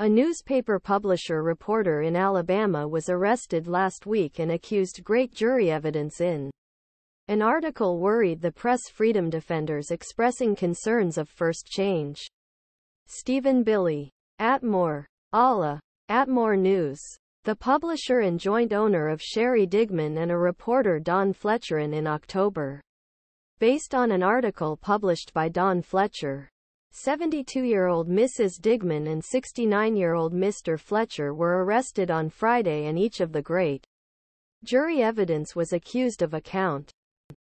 A newspaper publisher reporter in Alabama was arrested last week and accused great jury evidence in an article worried the press freedom defenders expressing concerns of first change. Stephen Billy. Atmore. Allah. Atmore News. The publisher and joint owner of Sherry Digmon and a reporter Don Fletcherin in October. Based on an article published by Don Fletcher. 72-year-old Mrs. Digmon and 69-year-old Mr. Fletcher were arrested on Friday and each of the great jury evidence was accused of account